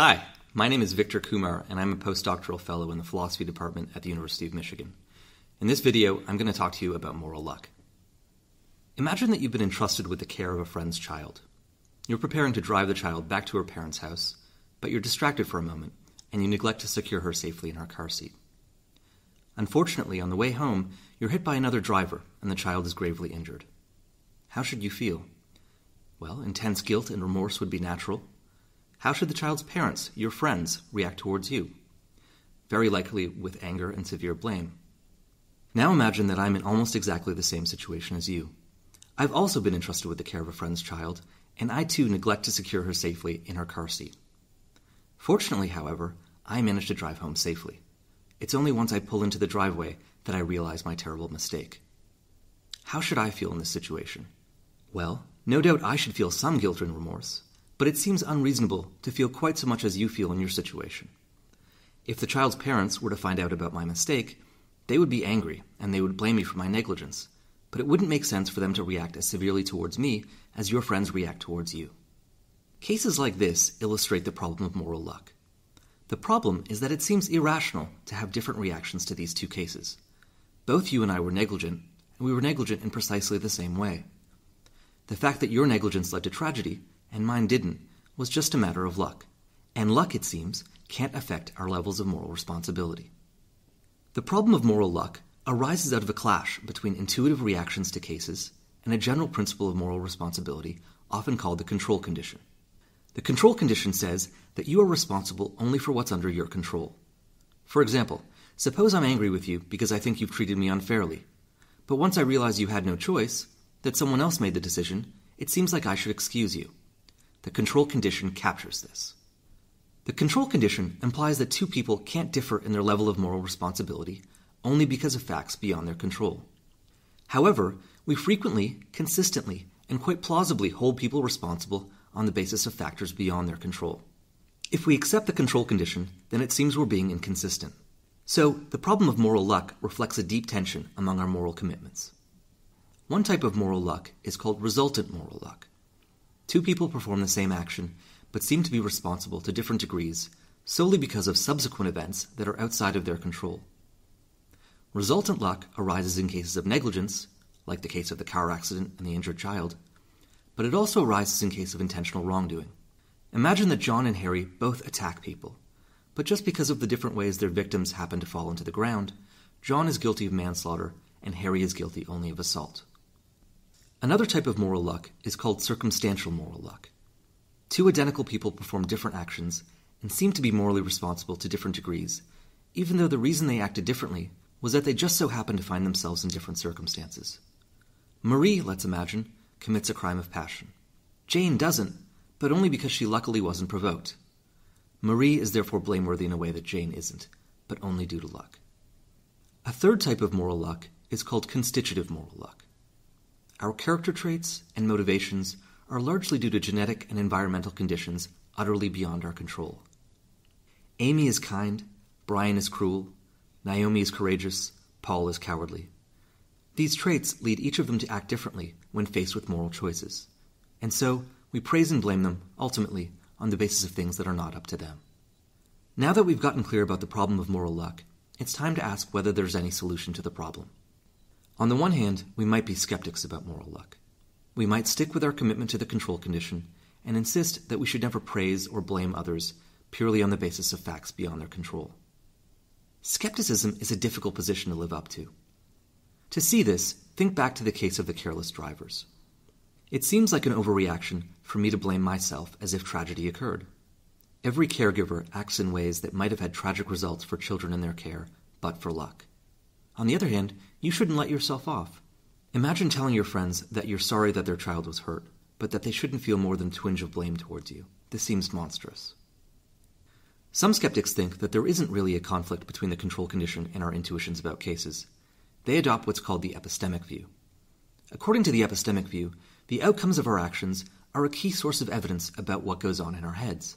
Hi, my name is Victor Kumar, and I'm a postdoctoral fellow in the philosophy department at the University of Michigan. In this video, I'm going to talk to you about moral luck. Imagine that you've been entrusted with the care of a friend's child. You're preparing to drive the child back to her parents' house, but you're distracted for a moment, and you neglect to secure her safely in her car seat. Unfortunately, on the way home, you're hit by another driver, and the child is gravely injured. How should you feel? Well, intense guilt and remorse would be natural. How should the child's parents, your friends, react towards you? Very likely with anger and severe blame. Now imagine that I'm in almost exactly the same situation as you. I've also been entrusted with the care of a friend's child, and I too neglect to secure her safely in her car seat. Fortunately, however, I manage to drive home safely. It's only once I pull into the driveway that I realize my terrible mistake. How should I feel in this situation? Well, no doubt I should feel some guilt and remorse, but it seems unreasonable to feel quite so much as you feel in your situation. If the child's parents were to find out about my mistake, they would be angry and they would blame me for my negligence, but it wouldn't make sense for them to react as severely towards me as your friends react towards you. Cases like this illustrate the problem of moral luck. The problem is that it seems irrational to have different reactions to these two cases. Both you and I were negligent, and we were negligent in precisely the same way. The fact that your negligence led to tragedy and mine didn't was just a matter of luck. And luck, it seems, can't affect our levels of moral responsibility. The problem of moral luck arises out of a clash between intuitive reactions to cases and a general principle of moral responsibility, often called the control condition. The control condition says that you are responsible only for what's under your control. For example, suppose I'm angry with you because I think you've treated me unfairly. But once I realize you had no choice, that someone else made the decision, it seems like I should excuse you. The control condition captures this. The control condition implies that two people can't differ in their level of moral responsibility only because of facts beyond their control. However, we frequently, consistently, and quite plausibly hold people responsible on the basis of factors beyond their control. If we accept the control condition, then it seems we're being inconsistent. So, the problem of moral luck reflects a deep tension among our moral commitments. One type of moral luck is called resultant moral luck. Two people perform the same action, but seem to be responsible to different degrees solely because of subsequent events that are outside of their control. Resultant luck arises in cases of negligence, like the case of the car accident and the injured child, but it also arises in case of intentional wrongdoing. Imagine that John and Harry both attack people, but just because of the different ways their victims happen to fall into the ground, John is guilty of manslaughter and Harry is guilty only of assault. Another type of moral luck is called circumstantial moral luck. Two identical people perform different actions and seem to be morally responsible to different degrees, even though the reason they acted differently was that they just so happened to find themselves in different circumstances. Marie, let's imagine, commits a crime of passion. Jane doesn't, but only because she luckily wasn't provoked. Marie is therefore blameworthy in a way that Jane isn't, but only due to luck. A third type of moral luck is called constitutive moral luck. Our character traits and motivations are largely due to genetic and environmental conditions utterly beyond our control. Amy is kind, Brian is cruel, Naomi is courageous, Paul is cowardly. These traits lead each of them to act differently when faced with moral choices. And so, we praise and blame them, ultimately, on the basis of things that are not up to them. Now that we've gotten clear about the problem of moral luck, it's time to ask whether there's any solution to the problem. On the one hand, we might be skeptics about moral luck. We might stick with our commitment to the control condition and insist that we should never praise or blame others purely on the basis of facts beyond their control. Skepticism is a difficult position to live up to. To see this, think back to the case of the careless drivers. It seems like an overreaction for me to blame myself as if tragedy occurred. Every caregiver acts in ways that might have had tragic results for children in their care, but for luck. On the other hand, you shouldn't let yourself off. Imagine telling your friends that you're sorry that their child was hurt, but that they shouldn't feel more than a twinge of blame towards you. This seems monstrous. Some skeptics think that there isn't really a conflict between the control condition and our intuitions about cases. They adopt what's called the epistemic view. According to the epistemic view, the outcomes of our actions are a key source of evidence about what goes on in our heads.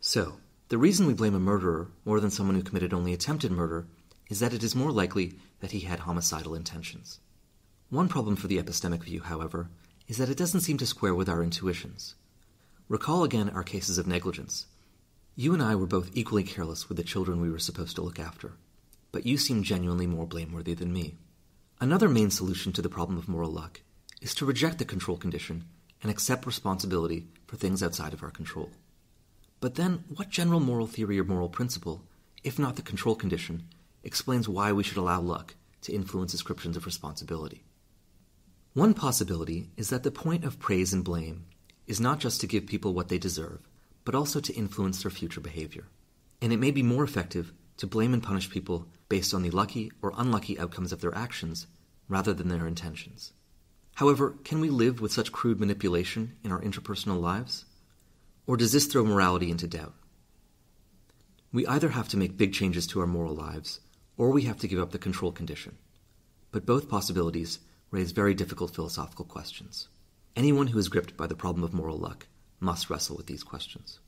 So, the reason we blame a murderer more than someone who committed only attempted murder is that it is more likely that he had homicidal intentions. One problem for the epistemic view, however, is that it doesn't seem to square with our intuitions. Recall again our cases of negligence. You and I were both equally careless with the children we were supposed to look after, but you seem genuinely more blameworthy than me. Another main solution to the problem of moral luck is to reject the control condition and accept responsibility for things outside of our control. But then, what general moral theory or moral principle, if not the control condition, explains why we should allow luck to influence descriptions of responsibility? One possibility is that the point of praise and blame is not just to give people what they deserve, but also to influence their future behavior. And it may be more effective to blame and punish people based on the lucky or unlucky outcomes of their actions rather than their intentions. However, can we live with such crude manipulation in our interpersonal lives? Or does this throw morality into doubt? We either have to make big changes to our moral lives, or we have to give up the control condition. But both possibilities raise very difficult philosophical questions. Anyone who is gripped by the problem of moral luck must wrestle with these questions.